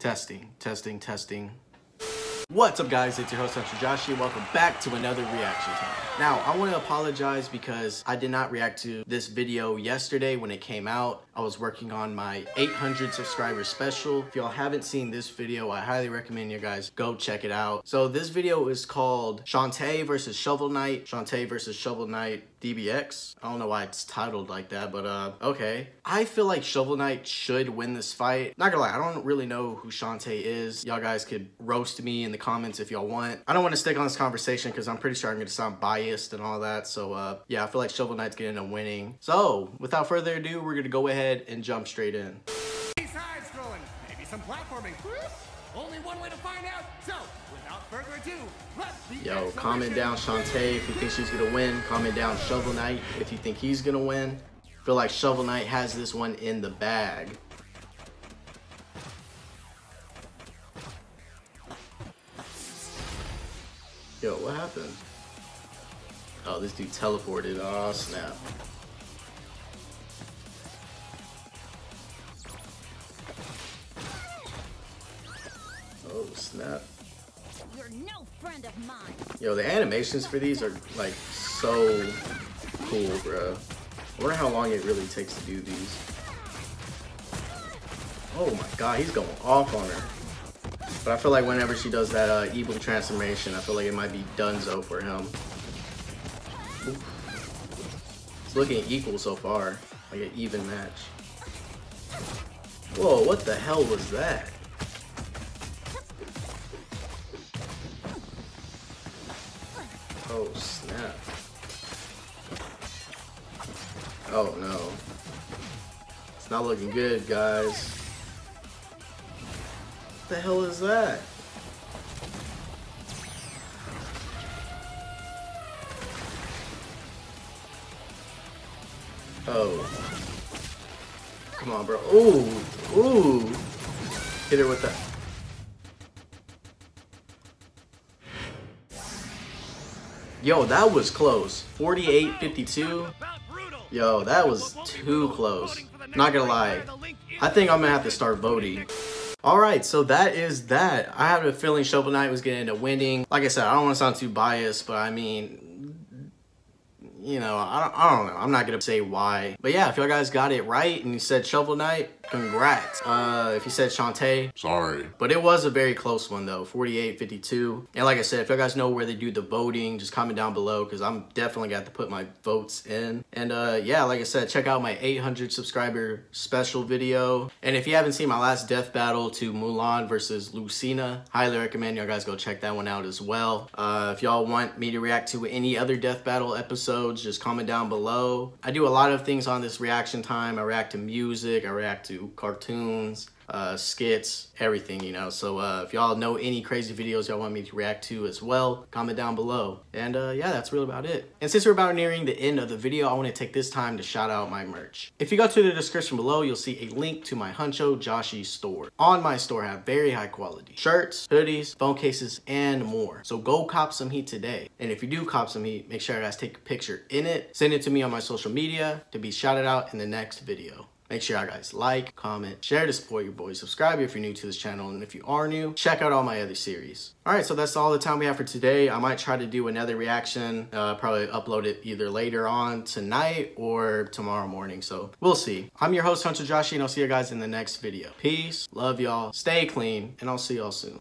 Testing, testing, testing. What's up guys, it's your host Huncho Joshi welcome back to another reaction time. Now, I want to apologize because I did not react to this video yesterday when it came out. I was working on my 800 subscriber special. If y'all haven't seen this video, I highly recommend you guys go check it out. So this video is called Shantae versus Shovel Knight. Shantae versus Shovel Knight DBX. I don't know why it's titled like that, but uh, okay. I feel like Shovel Knight should win this fight. Not gonna lie, I don't really know who Shantae is. Y'all guys could roast me in the comments if y'all want. I don't want to stick on this conversation because I'm pretty sure I'm gonna sound biased and all that. So uh, yeah, I feel like Shovel Knight's getting a winning. So without further ado, we're gonna go ahead and jump straight in. Maybe some platforming. Only one way to find out. So, Yo, comment down Shantae if you think she's gonna win. Comment down Shovel Knight if you think he's gonna win. Feel like Shovel Knight has this one in the bag. Yo, what happened? Oh, this dude teleported. Oh, snap. Oh, snap. No. Yo, the animations for these are like so cool, bro. I wonder how long it really takes to do these. Oh my god, he's going off on her. But I feel like whenever she does that uh, evil transformation, I feel like it might be donezo for him. Oof. It's looking equal so far, like an even match. Whoa, what the hell was that? Oh, snap. Oh, no. It's not looking good, guys. What the hell is that? Oh. Come on, bro. Ooh. Ooh. Hit her with that. Yo, that was close. 48-52. Yo, that was too close. Not gonna lie. I think I'm gonna have to start voting. Alright, so that is that. I have a feeling Shovel Knight was getting into winning. Like I said, I don't want to sound too biased, but I mean, you know, I don't, I don't know. I'm not going to say why. But yeah, if y'all guys got it right and you said Shovel Knight, congrats. Uh, if you said Shantae, sorry. But it was a very close one though, 48-52. And like I said, if y'all guys know where they do the voting, just comment down below because I'm definitely got to have to put my votes in. And uh, yeah, like I said, check out my 800 subscriber special video. And if you haven't seen my last death battle to Mulan versus Lucina, highly recommend y'all guys go check that one out as well. Uh, if y'all want me to react to any other death battle episodes, just comment down below. I do a lot of things on this reaction time. I react to music, I react to cartoons, uh, skits, everything, you know. So uh, if y'all know any crazy videos y'all want me to react to as well, comment down below. And uh, yeah, that's really about it. And since we're about nearing the end of the video, I want to take this time to shout out my merch. If you go to the description below, you'll see a link to my Huncho Joshi store. On my store, I have very high quality shirts, hoodies, phone cases, and more. So go cop some heat today. And if you do cop some heat, make sure you guys take a picture in it, send it to me on my social media to be shouted out in the next video. Make sure y'all guys like, comment, share to support your boy, subscribe if you're new to this channel, and if you are new, check out all my other series. Alright, so that's all the time we have for today. I might try to do another reaction, uh, probably upload it either later on tonight or tomorrow morning, so we'll see. I'm your host, Huncho Joshi, and I'll see you guys in the next video. Peace, love y'all, stay clean, and I'll see y'all soon.